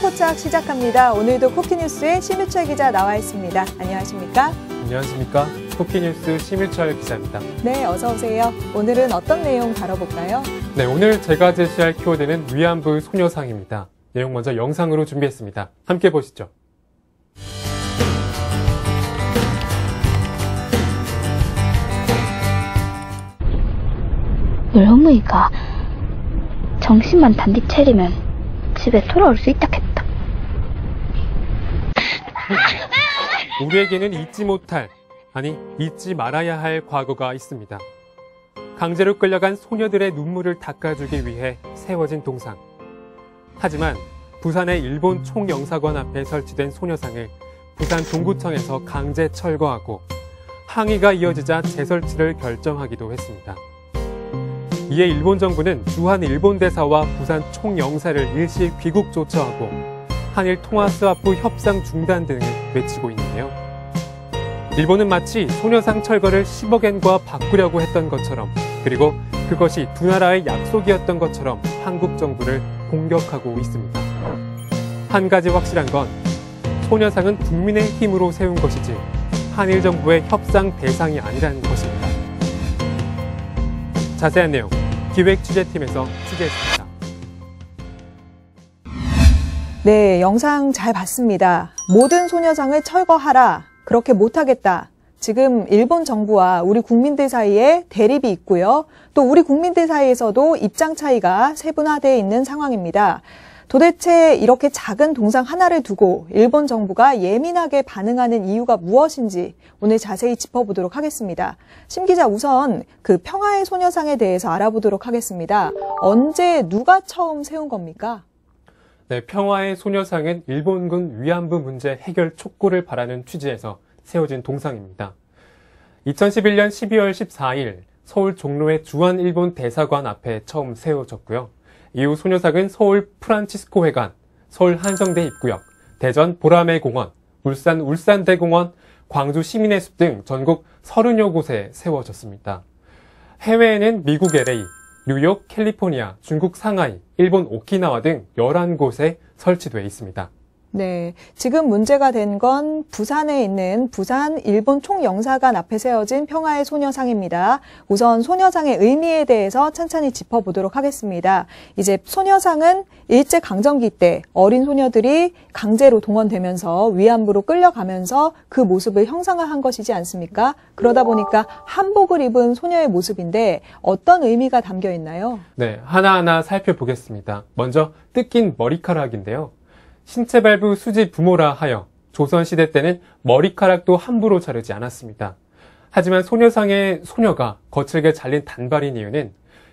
포착 시작합니다. 오늘도 쿠키뉴스의 심유철 기자 나와 있습니다. 안녕하십니까? 안녕하십니까? 쿠키뉴스 심유철 기자입니다. 네, 어서 오세요. 오늘은 어떤 내용 다뤄볼까요? 네, 오늘 제가 제시할 키워드는 위안부 소녀상입니다. 내용 먼저 영상으로 준비했습니다. 함께 보시죠. 물어무이가 정신만 단디 차리면 집에 돌아올 수 있다 했다. 우리에게는 잊지 못할, 아니, 잊지 말아야 할 과거가 있습니다. 강제로 끌려간 소녀들의 눈물을 닦아주기 위해 세워진 동상. 하지만 부산의 일본 총영사관 앞에 설치된 소녀상을 부산 동구청에서 강제 철거하고 항의가 이어지자 재설치를 결정하기도 했습니다. 이에 일본 정부는 주한 일본 대사와 부산 총영사를 일시 귀국 조처하고 한일 통화 스와프 협상 중단 등을 외치고 있는데요. 일본은 마치 소녀상 철거를 10억 엔과 바꾸려고 했던 것처럼 그리고 그것이 두 나라의 약속이었던 것처럼 한국 정부를 공격하고 있습니다. 한 가지 확실한 건 소녀상은 국민의 힘으로 세운 것이지 한일 정부의 협상 대상이 아니라는 것입니다. 자세한 내용 기획 취재팀에서 취재했습니다. 네, 영상 잘 봤습니다. 모든 소녀상을 철거하라. 그렇게 못하겠다. 지금 일본 정부와 우리 국민들 사이에 대립이 있고요. 또 우리 국민들 사이에서도 입장 차이가 세분화되어 있는 상황입니다. 도대체 이렇게 작은 동상 하나를 두고 일본 정부가 예민하게 반응하는 이유가 무엇인지 오늘 자세히 짚어보도록 하겠습니다. 심 기자 우선 그 평화의 소녀상에 대해서 알아보도록 하겠습니다. 언제 누가 처음 세운 겁니까? 네, 평화의 소녀상은 일본군 위안부 문제 해결 촉구를 바라는 취지에서 세워진 동상입니다. 2011년 12월 14일 서울 종로의 주한 일본 대사관 앞에 처음 세워졌고요. 이후 소녀상은 서울 프란치스코 회관, 서울 한성대 입구역, 대전 보라매 공원, 울산 울산대공원, 광주 시민의 숲 등 전국 30여 곳에 세워졌습니다. 해외에는 미국 LA, 뉴욕, 캘리포니아, 중국 상하이, 일본 오키나와 등 11곳에 설치되어 있습니다. 네. 지금 문제가 된 건 부산에 있는 부산 일본 총영사관 앞에 세워진 평화의 소녀상입니다. 우선 소녀상의 의미에 대해서 천천히 짚어보도록 하겠습니다. 이제 소녀상은 일제 강점기 때 어린 소녀들이 강제로 동원되면서 위안부로 끌려가면서 그 모습을 형상화한 것이지 않습니까? 그러다 보니까 한복을 입은 소녀의 모습인데 어떤 의미가 담겨 있나요? 네, 하나하나 살펴보겠습니다. 먼저 뜯긴 머리카락인데요. 신체 발부 수지 부모라 하여 조선시대 때는 머리카락도 함부로 자르지 않았습니다. 하지만 소녀상의 소녀가 거칠게 잘린 단발인 이유는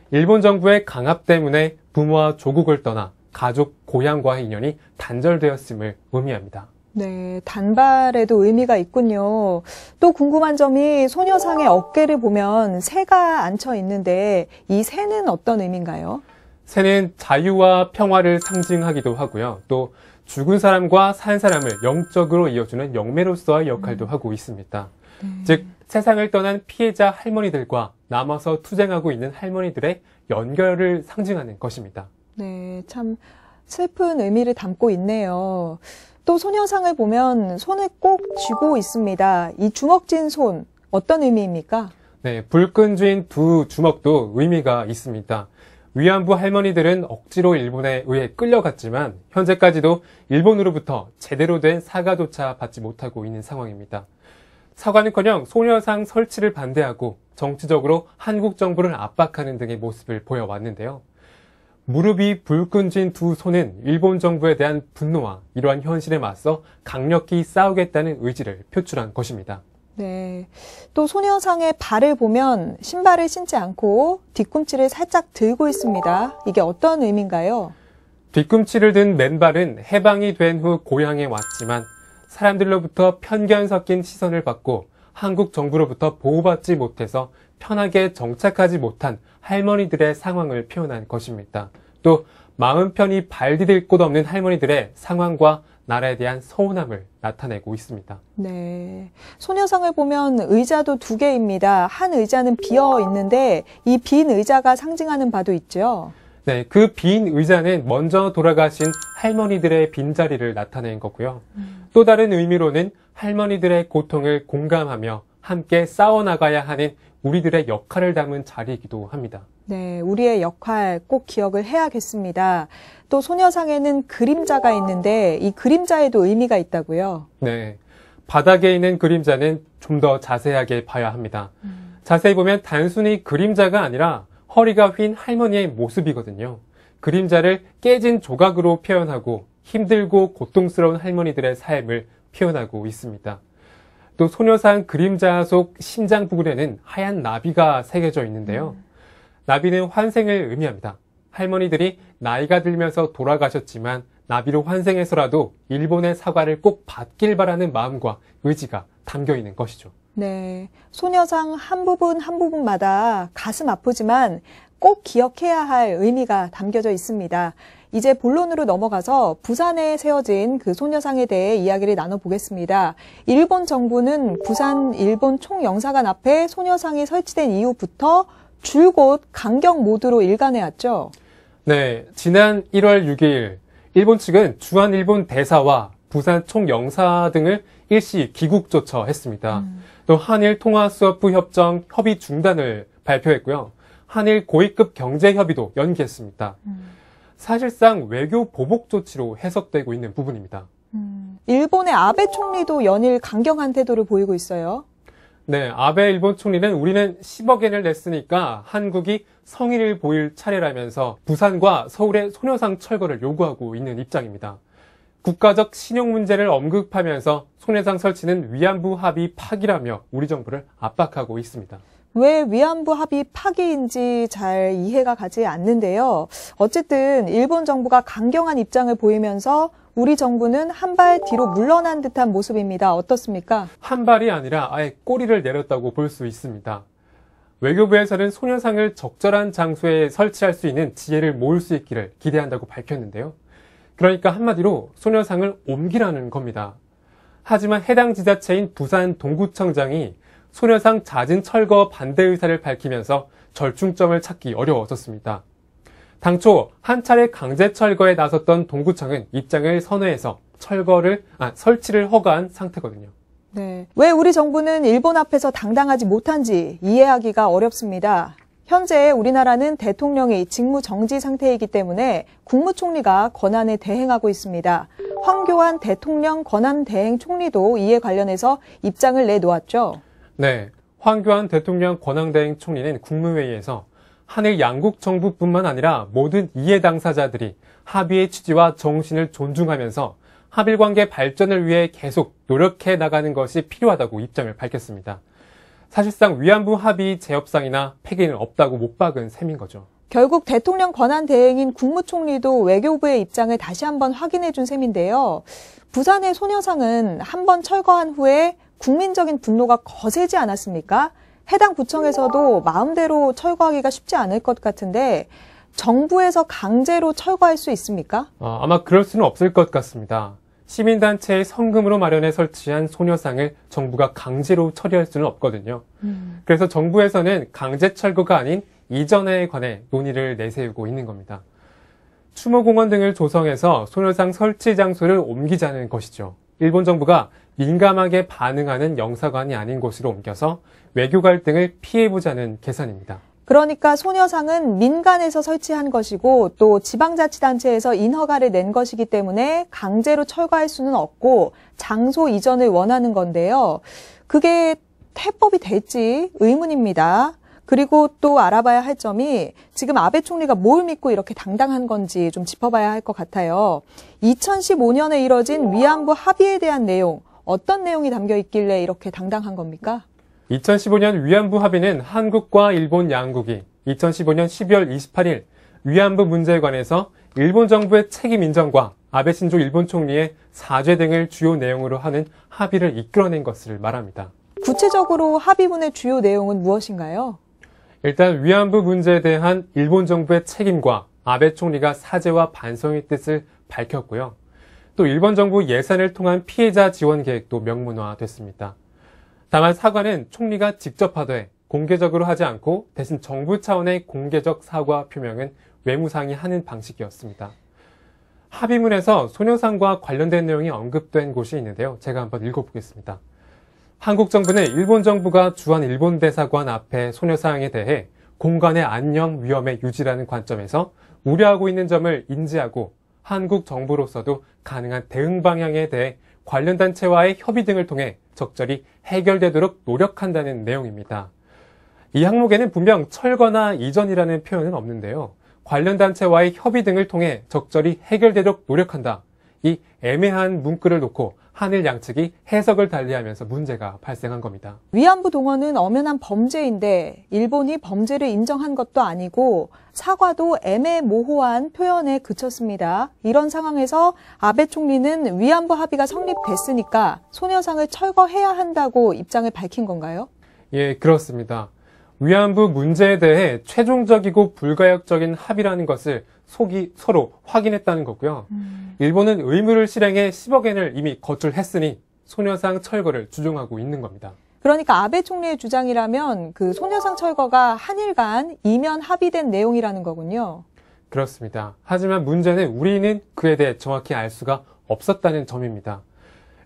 일본 정부의 강압 때문에 부모와 조국을 떠나 가족, 고향과의 인연이 단절되었음을 의미합니다. 네, 단발에도 의미가 있군요. 또 궁금한 점이 소녀상의 어깨를 보면 새가 앉혀 있는데 이 새는 어떤 의미인가요? 새는 자유와 평화를 상징하기도 하고요. 또 죽은 사람과 산 사람을 영적으로 이어주는 영매로서의 역할도 음. 하고 있습니다. 네. 즉 세상을 떠난 피해자 할머니들과 남아서 투쟁하고 있는 할머니들의 연결을 상징하는 것입니다. 네, 참 슬픈 의미를 담고 있네요. 또 소녀상을 보면 손을 꼭 쥐고 있습니다. 이 주먹진 손 어떤 의미입니까? 네, 불끈 쥔 두 주먹도 의미가 있습니다. 위안부 할머니들은 억지로 일본에 의해 끌려갔지만 현재까지도 일본으로부터 제대로 된 사과조차 받지 못하고 있는 상황입니다. 사과는커녕 소녀상 설치를 반대하고 정치적으로 한국 정부를 압박하는 등의 모습을 보여왔는데요. 무릎이 불끈진 두 손은 일본 정부에 대한 분노와 이러한 현실에 맞서 강력히 싸우겠다는 의지를 표출한 것입니다. 네. 또 소녀상의 발을 보면 신발을 신지 않고 뒤꿈치를 살짝 들고 있습니다. 이게 어떤 의미인가요? 뒤꿈치를 든 맨발은 해방이 된 후 고향에 왔지만 사람들로부터 편견 섞인 시선을 받고 한국 정부로부터 보호받지 못해서 편하게 정착하지 못한 할머니들의 상황을 표현한 것입니다. 또 마음 편히 발 디딜 곳 없는 할머니들의 상황과 나라에 대한 서운함을 나타내고 있습니다. 네. 소녀상을 보면 의자도 두 개입니다. 한 의자는 비어 있는데 이 빈 의자가 상징하는 바도 있죠. 네, 그 빈 의자는 먼저 돌아가신 할머니들의 빈자리를 나타낸 거고요. 또 다른 의미로는 할머니들의 고통을 공감하며 함께 싸워나가야 하는 우리들의 역할을 담은 자리이기도 합니다. 네, 우리의 역할 꼭 기억을 해야겠습니다. 또 소녀상에는 그림자가 있는데 이 그림자에도 의미가 있다고요. 네. 바닥에 있는 그림자는 좀 더 자세하게 봐야 합니다. 자세히 보면 단순히 그림자가 아니라 허리가 휜 할머니의 모습이거든요. 그림자를 깨진 조각으로 표현하고 힘들고 고통스러운 할머니들의 삶을 표현하고 있습니다. 또 소녀상 그림자 속 심장 부근에는 하얀 나비가 새겨져 있는데요. 나비는 환생을 의미합니다. 할머니들이 나이가 들면서 돌아가셨지만 나비로 환생해서라도 일본의 사과를 꼭 받길 바라는 마음과 의지가 담겨 있는 것이죠. 네, 소녀상 한 부분 한 부분마다 가슴 아프지만 꼭 기억해야 할 의미가 담겨져 있습니다. 이제 본론으로 넘어가서 부산에 세워진 그 소녀상에 대해 이야기를 나눠보겠습니다. 일본 정부는 부산 일본 총영사관 앞에 소녀상이 설치된 이후부터 줄곧 강경 모드로 일관해왔죠. 네, 지난 1월 6일 일본 측은 주한 일본 대사와 부산 총영사 등을 일시 귀국 조처했습니다. 또 한일 통화 수업부 협정 협의 중단을 발표했고요. 한일 고위급 경제 협의도 연기했습니다. 사실상 외교 보복 조치로 해석되고 있는 부분입니다. 일본의 아베 총리도 연일 강경한 태도를 보이고 있어요. 네, 아베 일본 총리는 우리는 10억 엔을 냈으니까 한국이 성의를 보일 차례라면서 부산과 서울의 소녀상 철거를 요구하고 있는 입장입니다. 국가적 신용 문제를 언급하면서 소녀상 설치는 위안부 합의 파기라며 우리 정부를 압박하고 있습니다. 왜 위안부 합의 파기인지 잘 이해가 가지 않는데요. 어쨌든 일본 정부가 강경한 입장을 보이면서 우리 정부는 한 발 뒤로 물러난 듯한 모습입니다. 어떻습니까? 한 발이 아니라 아예 꼬리를 내렸다고 볼 수 있습니다. 외교부에서는 소녀상을 적절한 장소에 설치할 수 있는 지혜를 모을 수 있기를 기대한다고 밝혔는데요. 그러니까 한마디로 소녀상을 옮기라는 겁니다. 하지만 해당 지자체인 부산 동구청장이 소녀상 잦은 철거 반대 의사를 밝히면서 절충점을 찾기 어려웠었습니다. 당초 한 차례 강제 철거에 나섰던 동구청은 입장을 선회해서 철거를 아, 설치를 허가한 상태거든요. 네. 왜 우리 정부는 일본 앞에서 당당하지 못한지 이해하기가 어렵습니다. 현재 우리나라는 대통령이 직무 정지 상태이기 때문에 국무총리가 권한에 대행하고 있습니다. 황교안 대통령 권한 대행 총리도 이에 관련해서 입장을 내놓았죠. 네. 황교안 대통령 권한 대행 총리는 국무회의에서 한일 양국 정부뿐만 아니라 모든 이해 당사자들이 합의의 취지와 정신을 존중하면서 한일 관계 발전을 위해 계속 노력해 나가는 것이 필요하다고 입장을 밝혔습니다. 사실상 위안부 합의 재협상이나 폐기는 없다고 못 박은 셈인 거죠. 결국 대통령 권한 대행인 국무총리도 외교부의 입장을 다시 한번 확인해 준 셈인데요. 부산의 소녀상은 한 번 철거한 후에 국민적인 분노가 거세지 않았습니까? 해당 구청에서도 마음대로 철거하기가 쉽지 않을 것 같은데 정부에서 강제로 철거할 수 있습니까? 어, 아마 그럴 수는 없을 것 같습니다. 시민단체의 성금으로 마련해 설치한 소녀상을 정부가 강제로 처리할 수는 없거든요. 그래서 정부에서는 강제 철거가 아닌 이전에 관해 논의를 내세우고 있는 겁니다. 추모공원 등을 조성해서 소녀상 설치 장소를 옮기자는 것이죠. 일본 정부가 민감하게 반응하는 영사관이 아닌 곳으로 옮겨서 외교 갈등을 피해보자는 계산입니다. 그러니까 소녀상은 민간에서 설치한 것이고 또 지방자치단체에서 인허가를 낸 것이기 때문에 강제로 철거할 수는 없고 장소 이전을 원하는 건데요. 그게 태법이 될지 의문입니다. 그리고 또 알아봐야 할 점이 지금 아베 총리가 뭘 믿고 이렇게 당당한 건지 좀 짚어봐야 할 것 같아요. 2015년에 이뤄진 위안부 합의에 대한 내용, 어떤 내용이 담겨 있길래 이렇게 당당한 겁니까? 2015년 위안부 합의는 한국과 일본 양국이 2015년 12월 28일 위안부 문제에 관해서 일본 정부의 책임 인정과 아베 신조 일본 총리의 사죄 등을 주요 내용으로 하는 합의를 이끌어낸 것을 말합니다. 구체적으로 합의문의 주요 내용은 무엇인가요? 일단 위안부 문제에 대한 일본 정부의 책임과 아베 총리가 사죄와 반성의 뜻을 밝혔고요. 또 일본 정부 예산을 통한 피해자 지원 계획도 명문화됐습니다. 다만 사과는 총리가 직접 하되 공개적으로 하지 않고 대신 정부 차원의 공개적 사과 표명은 외무상이 하는 방식이었습니다. 합의문에서 소녀상과 관련된 내용이 언급된 곳이 있는데요. 제가 한번 읽어보겠습니다. 한국 정부는 일본 정부가 주한 일본 대사관 앞에 소녀상에 대해 공간의 안녕 위험의 유지라는 관점에서 우려하고 있는 점을 인지하고 한국 정부로서도 가능한 대응 방향에 대해 관련 단체와의 협의 등을 통해 적절히 해결되도록 노력한다는 내용입니다. 이 항목에는 분명 철거나 이전이라는 표현은 없는데요. 관련 단체와의 협의 등을 통해 적절히 해결되도록 노력한다. 이 애매한 문구를 놓고 한일 양측이 해석을 달리하면서 문제가 발생한 겁니다. 위안부 동원은 엄연한 범죄인데 일본이 범죄를 인정한 것도 아니고 사과도 애매모호한 표현에 그쳤습니다. 이런 상황에서 아베 총리는 위안부 합의가 성립됐으니까 소녀상을 철거해야 한다고 입장을 밝힌 건가요? 예, 그렇습니다. 위안부 문제에 대해 최종적이고 불가역적인 합의라는 것을 속이 서로 확인했다는 거고요. 음. 일본은 의무를 실행해 10억 엔을 이미 거출했으니 소녀상 철거를 주종하고 있는 겁니다. 그러니까 아베 총리의 주장이라면 그 소녀상 철거가 한일 간 이면 합의된 내용이라는 거군요. 그렇습니다. 하지만 문제는 우리는 그에 대해 정확히 알 수가 없었다는 점입니다.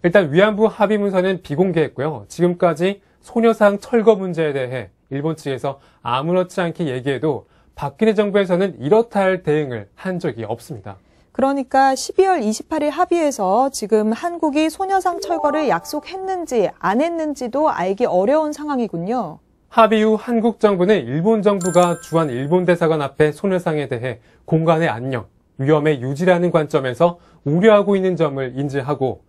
일단 위안부 합의 문서는 비공개했고요. 지금까지 소녀상 철거 문제에 대해 일본 측에서 아무렇지 않게 얘기해도 박근혜 정부에서는 이렇다 할 대응을 한 적이 없습니다. 그러니까 12월 28일 합의에서 지금 한국이 소녀상 철거를 약속했는지 안 했는지도 알기 어려운 상황이군요. 합의 후 한국 정부는 일본 정부가 주한 일본 대사관 앞에 소녀상에 대해 공간의 안녕, 위험의 유지라는 관점에서 우려하고 있는 점을 인지하고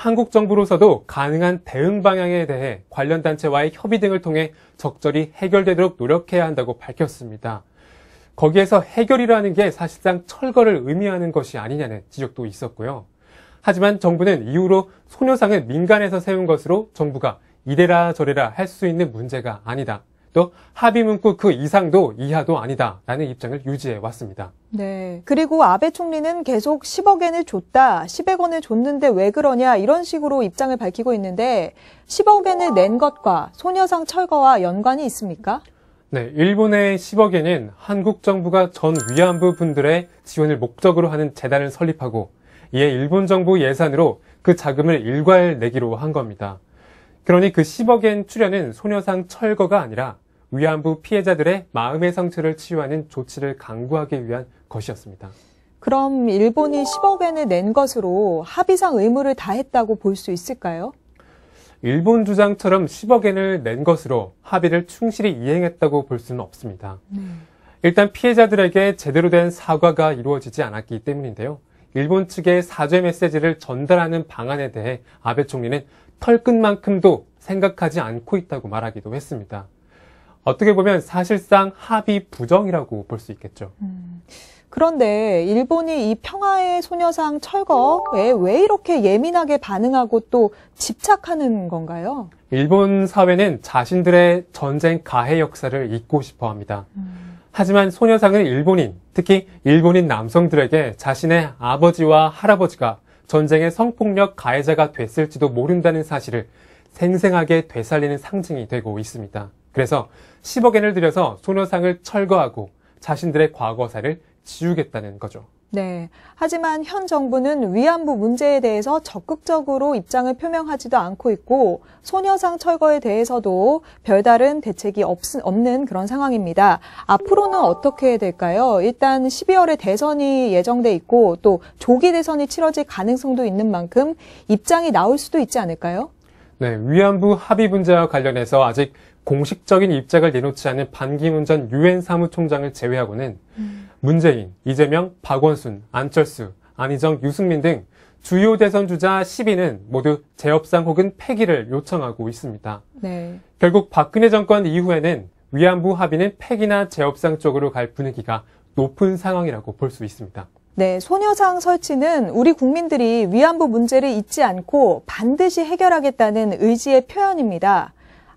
한국 정부로서도 가능한 대응 방향에 대해 관련 단체와의 협의 등을 통해 적절히 해결되도록 노력해야 한다고 밝혔습니다. 거기에서 해결이라는 게 사실상 철거를 의미하는 것이 아니냐는 지적도 있었고요. 하지만 정부는 이후로 소녀상을 민간에서 세운 것으로 정부가 이래라 저래라 할 수 있는 문제가 아니다. 또 합의 문구 그 이상도 이하도 아니다라는 입장을 유지해 왔습니다. 네. 그리고 아베 총리는 계속 10억엔을 줬다, 10억 원을 줬는데 왜 그러냐 이런 식으로 입장을 밝히고 있는데 10억엔을 낸 것과 소녀상 철거와 연관이 있습니까? 네, 일본의 10억엔은 한국 정부가 전 위안부 분들의 지원을 목적으로 하는 재단을 설립하고 이에 일본 정부 예산으로 그 자금을 일괄 내기로 한 겁니다. 그러니 그 10억엔 출연은 소녀상 철거가 아니라 위안부 피해자들의 마음의 상처를 치유하는 조치를 강구하기 위한 것이었습니다. 그럼 일본이 10억 엔을 낸 것으로 합의상 의무를 다했다고 볼 수 있을까요? 일본 주장처럼 10억 엔을 낸 것으로 합의를 충실히 이행했다고 볼 수는 없습니다. 음. 일단 피해자들에게 제대로 된 사과가 이루어지지 않았기 때문인데요. 일본 측의 사죄 메시지를 전달하는 방안에 대해 아베 총리는 털끝만큼도 생각하지 않고 있다고 말하기도 했습니다. 어떻게 보면 사실상 합의 부정이라고 볼 수 있겠죠. 음. 그런데 일본이 이 평화의 소녀상 철거에 왜 이렇게 예민하게 반응하고 또 집착하는 건가요? 일본 사회는 자신들의 전쟁 가해 역사를 잊고 싶어 합니다. 음. 하지만 소녀상은 일본인, 특히 일본인 남성들에게 자신의 아버지와 할아버지가 전쟁의 성폭력 가해자가 됐을지도 모른다는 사실을 생생하게 되살리는 상징이 되고 있습니다. 그래서 10억 엔을 들여서 소녀상을 철거하고 자신들의 과거사를 지우겠다는 거죠. 네. 하지만 현 정부는 위안부 문제에 대해서 적극적으로 입장을 표명하지도 않고 있고 소녀상 철거에 대해서도 별다른 대책이 없, 없는 그런 상황입니다. 앞으로는 어떻게 될까요? 일단 12월에 대선이 예정돼 있고 또 조기 대선이 치러질 가능성도 있는 만큼 입장이 나올 수도 있지 않을까요? 네. 위안부 합의 문제와 관련해서 아직 공식적인 입장을 내놓지 않은 반기문 전 유엔 사무총장을 제외하고는 음. 문재인, 이재명, 박원순, 안철수, 안희정, 유승민 등 주요 대선 주자 10위는 모두 재협상 혹은 폐기를 요청하고 있습니다. 네. 결국 박근혜 정권 이후에는 위안부 합의는 폐기나 재협상 쪽으로 갈 분위기가 높은 상황이라고 볼 수 있습니다. 네, 소녀상 설치는 우리 국민들이 위안부 문제를 잊지 않고 반드시 해결하겠다는 의지의 표현입니다.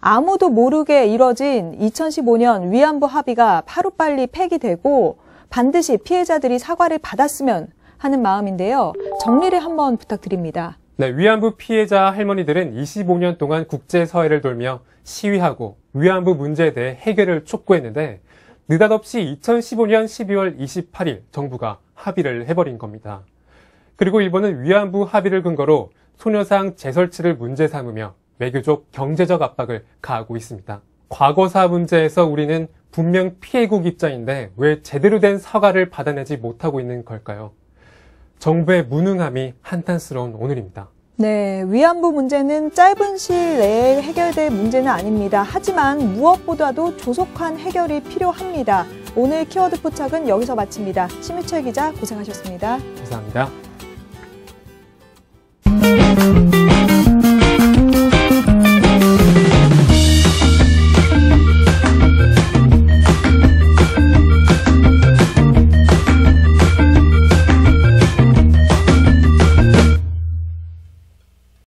아무도 모르게 이뤄진 2015년 위안부 합의가 하루빨리 폐기되고 반드시 피해자들이 사과를 받았으면 하는 마음인데요. 정리를 한번 부탁드립니다. 네, 위안부 피해자 할머니들은 25년 동안 국제사회를 돌며 시위하고 위안부 문제에 대해 해결을 촉구했는데 느닷없이 2015년 12월 28일 정부가 합의를 해버린 겁니다. 그리고 일본은 위안부 합의를 근거로 소녀상 재설치를 문제 삼으며 외교적 경제적 압박을 가하고 있습니다. 과거사 문제에서 우리는 분명 피해국 입장인데 왜 제대로 된 사과를 받아내지 못하고 있는 걸까요? 정부의 무능함이 한탄스러운 오늘입니다. 네, 위안부 문제는 짧은 시일 내에 해결될 문제는 아닙니다. 하지만 무엇보다도 조속한 해결이 필요합니다. 오늘 키워드 포착은 여기서 마칩니다. 심유철 기자 고생하셨습니다. 감사합니다.